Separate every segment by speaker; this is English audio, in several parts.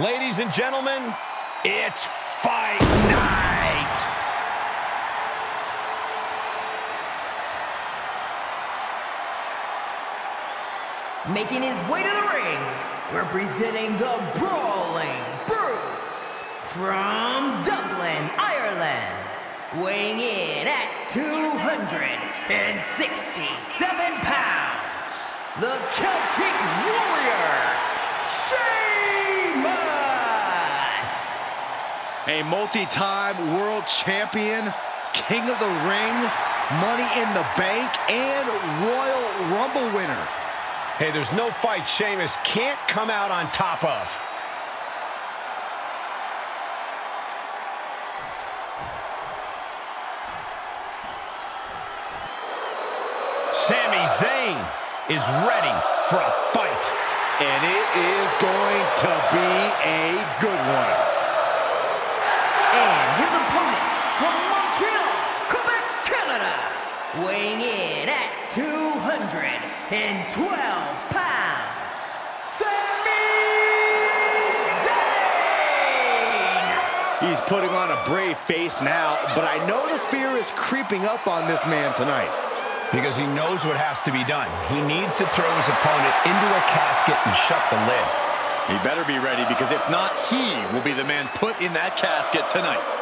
Speaker 1: Ladies and gentlemen, it's fight night.
Speaker 2: Making his way to the ring, representing the Brawling Brutes from Dublin, Ireland, weighing in at 267 pounds, the Celtic Warrior,
Speaker 3: A multi-time world champion, king of the ring, money in the bank, and Royal Rumble winner.
Speaker 1: Hey, there's no fight Sheamus can't come out on top of. Sami Zayn is ready for a fight.
Speaker 3: And it is going to be a good one.
Speaker 2: And his opponent from Montreal, Quebec, Canada, weighing in at 212 pounds, Sami Zayn!
Speaker 3: He's putting on a brave face now, but I know the fear is creeping up on this man tonight.
Speaker 1: Because he knows what has to be done. He needs to throw his opponent into a casket and shut the lid.
Speaker 4: He better be ready because if not, he will be the man put in that casket tonight.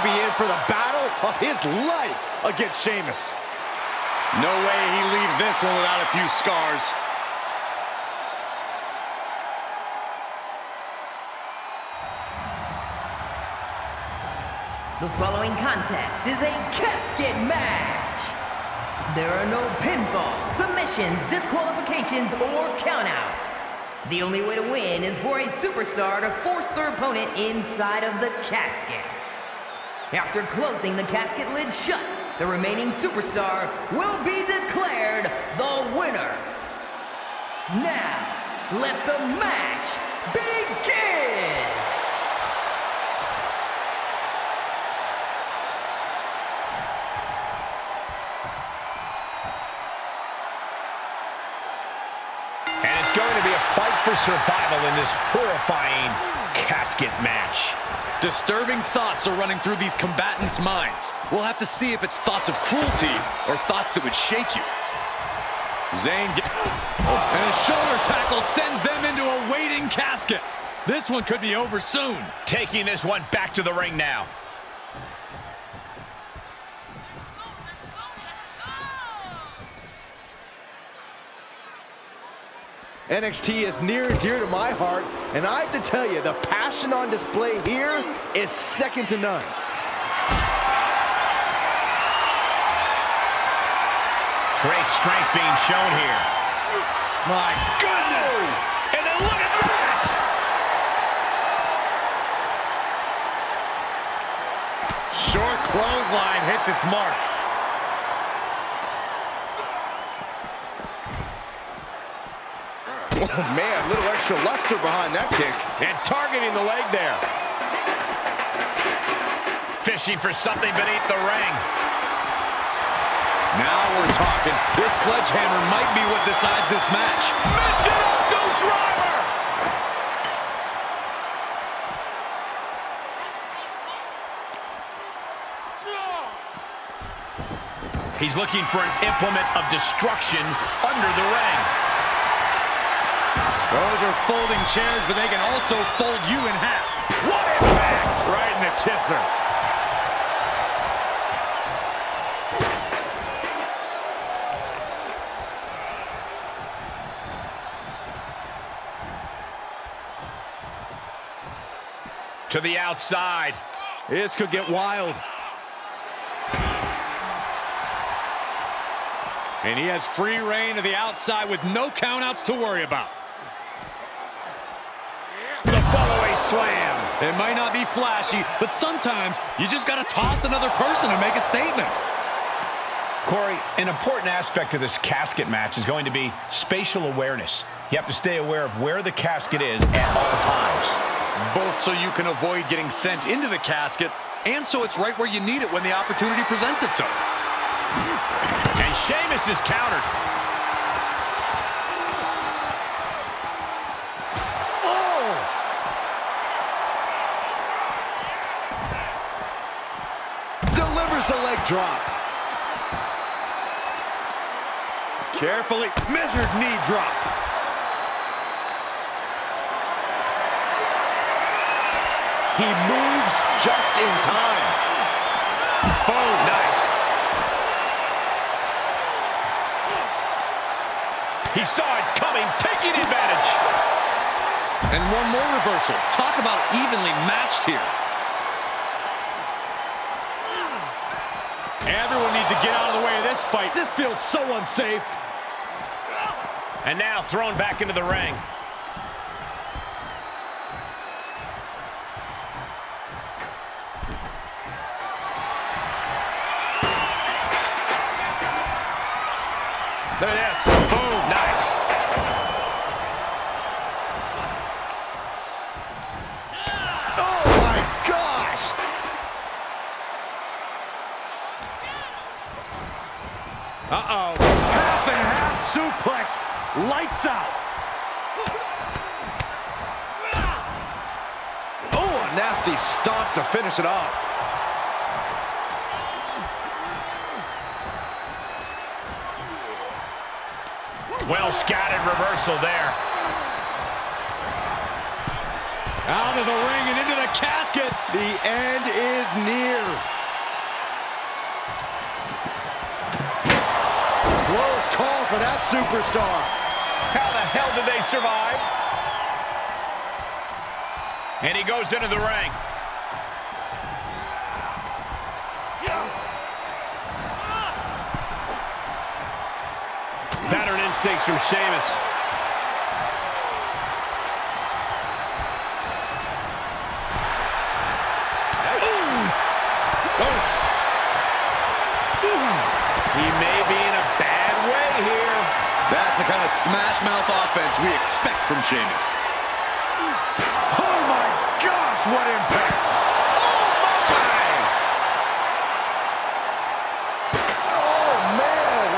Speaker 3: To be in for the battle of his life against Sheamus.
Speaker 4: No way he leaves this one without a few scars.
Speaker 2: The following contest is a casket match. There are no pinfalls, submissions, disqualifications, or countouts. The only way to win is for a superstar to force their opponent inside of the casket. After closing the casket lid shut, the remaining superstar will be declared the winner. Now, let the match begin!
Speaker 1: And it's going to be a fight for survival in this horrifying casket match.
Speaker 4: Disturbing thoughts are running through these combatants' minds. We'll have to see if it's thoughts of cruelty or thoughts that would shake you. Zayn get oh, and a shoulder tackle sends them into a waiting casket. This one could be over soon.
Speaker 1: Taking this one back to the ring now.
Speaker 3: NXT is near and dear to my heart, and I have to tell you, the passion on display here is second to none.
Speaker 1: Great strength being shown here.
Speaker 4: My goodness!
Speaker 1: And then look at that!
Speaker 4: Short clothesline hits its mark.
Speaker 3: Oh, man, a little extra luster behind that kick.
Speaker 1: And targeting the leg there. Fishing for something beneath the ring.
Speaker 4: Now we're talking. This sledgehammer might be what decides this match.
Speaker 1: Michinoku driver! He's looking for an implement of destruction under the ring.
Speaker 4: Those are folding chairs, but they can also fold you in half.
Speaker 1: What impact!
Speaker 4: Right in the kisser.
Speaker 1: To the outside.
Speaker 4: This could get wild. And he has free reign to the outside with no countouts to worry about.
Speaker 1: Slam.
Speaker 4: It might not be flashy, but sometimes you just got to toss another person to make a statement.
Speaker 1: Corey, an important aspect of this casket match is going to be spatial awareness. You have to stay aware of where the casket is at all times.
Speaker 4: Both so you can avoid getting sent into the casket and so it's right where you need it when the opportunity presents itself.
Speaker 1: And Sheamus is countered.
Speaker 3: The leg drop.
Speaker 4: Carefully measured knee drop.
Speaker 3: He moves just in time.
Speaker 1: Boom, nice. He saw it coming, taking advantage.
Speaker 4: And one more reversal. Talk about evenly matched here. Everyone needs to get out of the way of this fight. This feels so unsafe.
Speaker 1: And now thrown back into the ring.
Speaker 4: Lights out.
Speaker 3: Oh, a nasty stomp to finish it off.
Speaker 1: Well scattered reversal there.
Speaker 4: Out of the ring and into the casket.
Speaker 3: The end is near. Close call for that superstar.
Speaker 1: How the hell did they survive? And he goes into the ring. Veteran instincts from Sheamus.
Speaker 4: Kind of smash mouth offense we expect from Sheamus. Oh my gosh, what impact!
Speaker 3: Oh, oh, man.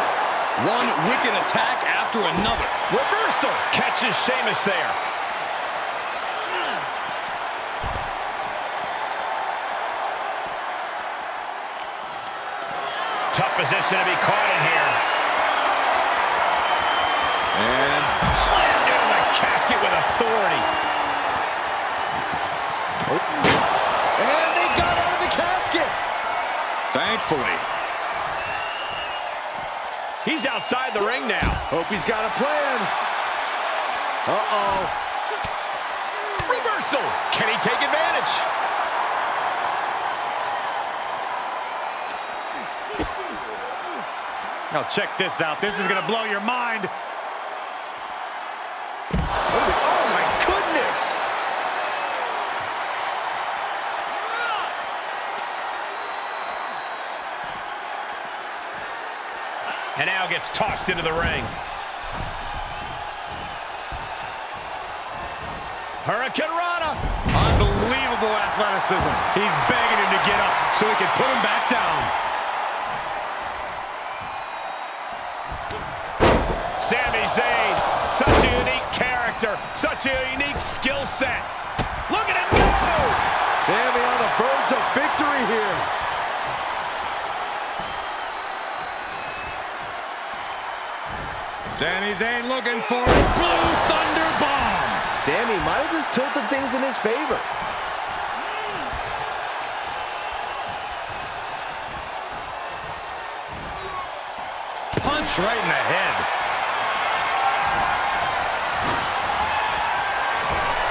Speaker 4: One wicked attack after another.
Speaker 1: Reversal catches Sheamus there. Tough position to be caught in here.
Speaker 4: And
Speaker 1: Slammed into the casket with authority.
Speaker 3: And they got out of the casket.
Speaker 4: thankfully,
Speaker 1: He's outside the ring now.
Speaker 3: Hope he's got a plan. Uh-oh.
Speaker 1: Reversal. Can he take advantage?
Speaker 5: Now check this out. This is going to blow your mind.
Speaker 1: Now gets tossed into the ring. Hurricanrana.
Speaker 5: Unbelievable athleticism. He's begging him to get up so he can put him back down.
Speaker 1: Sami Zayn, such a unique character, such a unique skill set. Look at him go!
Speaker 3: Sami on the verge of victory here.
Speaker 5: Sami Zayn looking for a Blue Thunder Bomb.
Speaker 3: Sami might have just tilted things in his favor.
Speaker 5: Punch right in the head.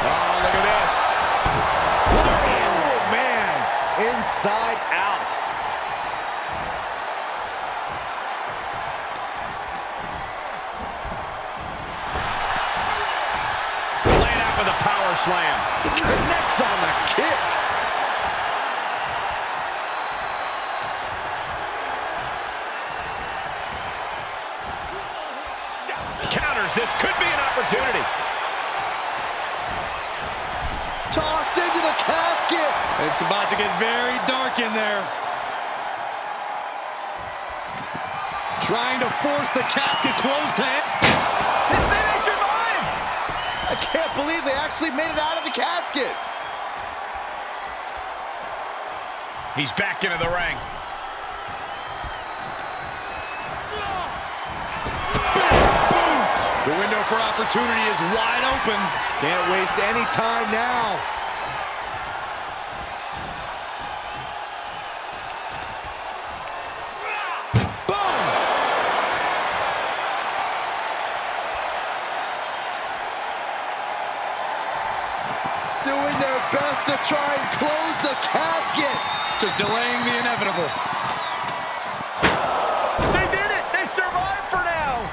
Speaker 1: Oh, look at this.
Speaker 3: Oh, man. Inside
Speaker 1: slam.
Speaker 3: Connects on the kick.
Speaker 1: Counters. This could be an opportunity.
Speaker 3: Tossed into the casket.
Speaker 5: It's about to get very dark in there.
Speaker 4: Trying to force the casket closed to him.
Speaker 3: Can't believe they actually made it out of the casket.
Speaker 1: He's back into the ring.
Speaker 4: The window for opportunity is wide open.
Speaker 3: Can't waste any time now. Boom! Doing their best to try and close the casket.
Speaker 4: Just delaying the inevitable.
Speaker 3: They did it! They survived for now!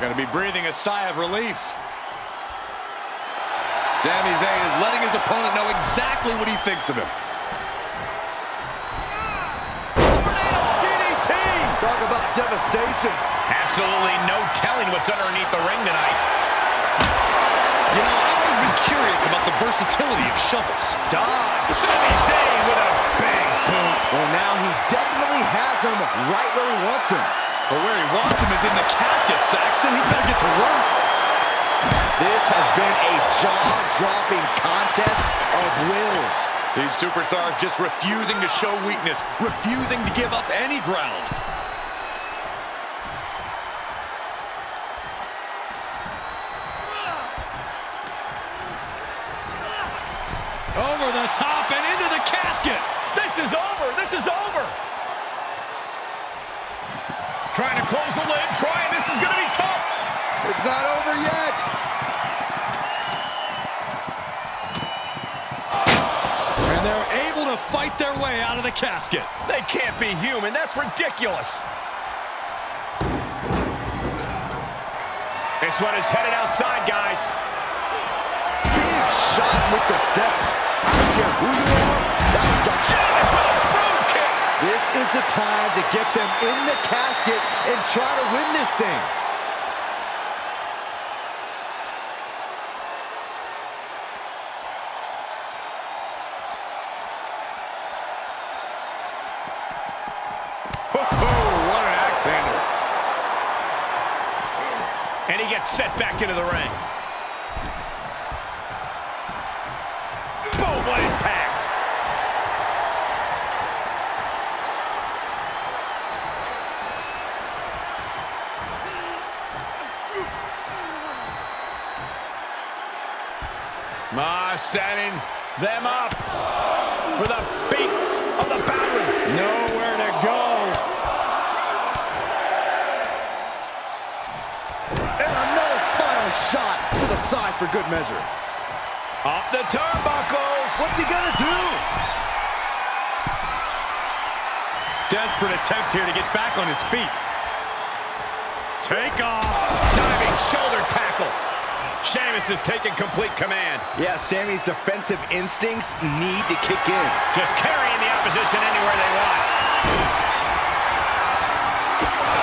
Speaker 4: Going to be breathing a sigh of relief. Sami Zayn is letting his opponent know exactly what he thinks of him.
Speaker 3: DDT! Talk about devastation.
Speaker 1: Absolutely no telling what's underneath the ring tonight.
Speaker 4: You know, I've always been curious about the versatility of shovels.
Speaker 3: Dodge.
Speaker 1: Sami Zayn with a big boot.
Speaker 3: Well, now he definitely has him right where he wants him.
Speaker 4: But where he wants him is in the casket, Saxton. He better get to work.
Speaker 3: This has been a jaw-dropping contest of wills.
Speaker 4: These superstars just refusing to show weakness, refusing to give up any ground. Over the top and into the casket.
Speaker 1: This is over. This is over. Trying to close the lid. Trying. This is going to be tough.
Speaker 3: It's not over yet.
Speaker 4: And they're able to fight their way out of the casket.
Speaker 1: They can't be human. That's ridiculous. This one is headed outside, guys.
Speaker 3: Big shot with the steps. I don't care who you are. That was the
Speaker 1: Sheamus with a Brogue Kick.
Speaker 3: This is the time to get them in the casket and try to win this thing.
Speaker 1: And he gets set back into the ring. Boom, what impact. Ma setting them up for the beats of the battle. Nowhere
Speaker 3: And another final shot to the side for good measure.
Speaker 1: Up the turnbuckles.
Speaker 3: What's he gonna do?
Speaker 4: Desperate attempt here to get back on his feet. Take off.
Speaker 1: Diving shoulder tackle. Sheamus is taking complete command.
Speaker 3: Yeah, Sami's defensive instincts need to kick in.
Speaker 1: Just carrying the opposition anywhere they want.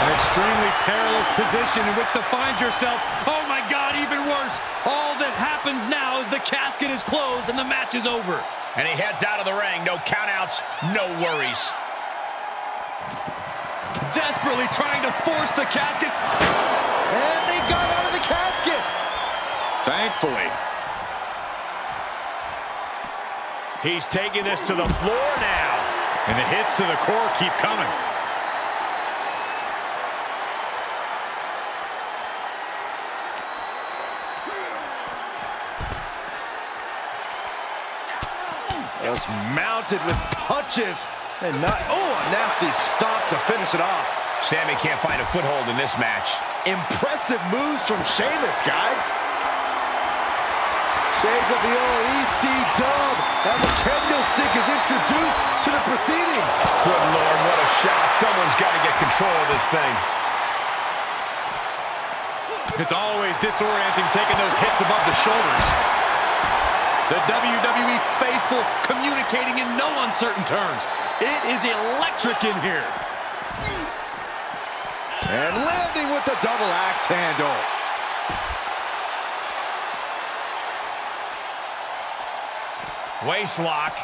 Speaker 4: An extremely perilous position in which to find yourself. Oh my God, even worse. All that happens now is the casket is closed and the match is over.
Speaker 1: And he heads out of the ring. No countouts, no worries.
Speaker 4: Desperately trying to force the casket.
Speaker 3: And they got out of the casket.
Speaker 4: Thankfully.
Speaker 1: He's taking this to the floor now.
Speaker 4: And the hits to the core keep coming.
Speaker 3: Just mounted with punches. And not, oh, a nasty stop to finish it off.
Speaker 1: Sami can't find a foothold in this match.
Speaker 3: Impressive moves from Sheamus, guys. Shades of the old EC dub as a kendo stick is introduced to the proceedings.
Speaker 1: Good Lord, what a shot. Someone's got to get control of this thing.
Speaker 4: It's always disorienting taking those hits above the shoulders. The WWE faithful communicating in no uncertain terms. It is electric in here.
Speaker 3: And landing with the double axe handle.
Speaker 1: Waist lock.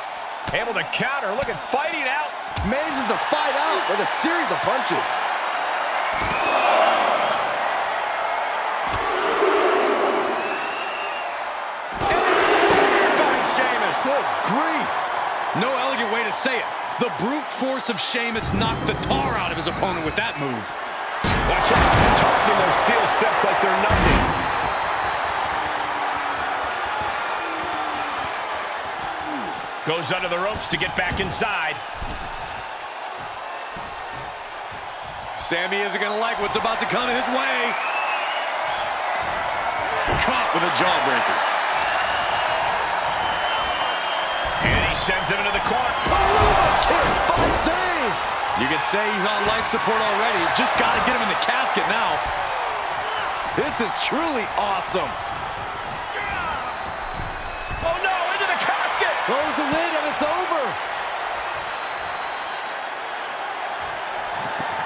Speaker 1: Able to counter. Look at fighting out.
Speaker 3: Manages to fight out with a series of punches.
Speaker 4: No elegant way to say it. The brute force of Sheamus knocked the tar out of his opponent with that move.
Speaker 1: Watch out. Tossing those steel steps like they're nothing. Goes under the ropes to get back inside.
Speaker 4: Sami isn't going to like what's about to come his way. Caught with a jawbreaker.
Speaker 1: Sends him into the corner.
Speaker 3: Kick by Zayn.
Speaker 4: You can say he's on life support already. Just got to get him in the casket now.
Speaker 3: This is truly awesome.
Speaker 1: Oh no, into the casket.
Speaker 3: Close the lid and it's over.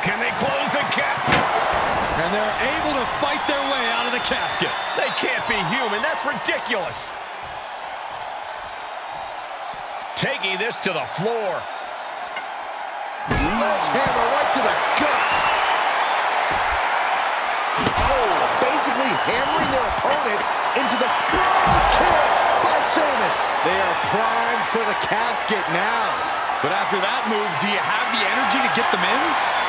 Speaker 1: Can they close the cap?
Speaker 4: And they're able to fight their way out of the casket.
Speaker 1: They can't be human. That's ridiculous. Taking this to the floor.
Speaker 3: Sledgehammer oh. right to the gut. Oh, basically hammering their opponent into the front kick by Sheamus. They are primed for the casket now.
Speaker 4: But after that move, do you have the energy to get them in?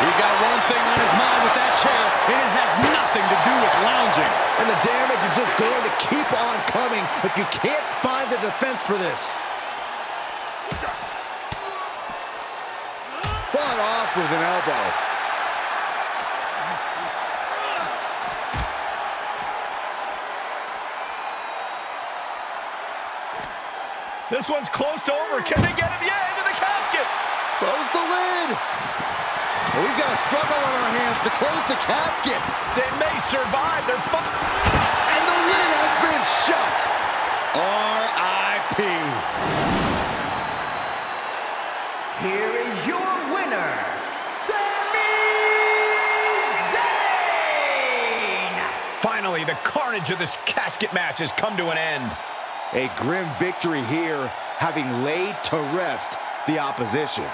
Speaker 4: He's got one thing on his mind with that chair, and it has nothing to do with lounging.
Speaker 3: And the damage is just going to keep on coming if you can't find the defense for this. Fought off with an elbow.
Speaker 1: This one's close to over. Can they get him? Yeah, into the casket.
Speaker 3: Close the lid. Well, we've got a struggle on our hands to close the casket.
Speaker 1: They may survive. They're fine.
Speaker 3: And the lid has been shut.
Speaker 4: R.I.P.
Speaker 2: Here is your winner, Sami Zayn!
Speaker 1: Finally, the carnage of this casket match has come to an end.
Speaker 3: A grim victory here, having laid to rest the opposition.